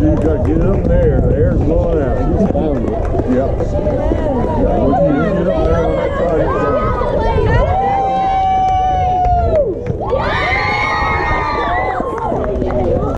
You gotta get up there. The air's blowing out. Yep.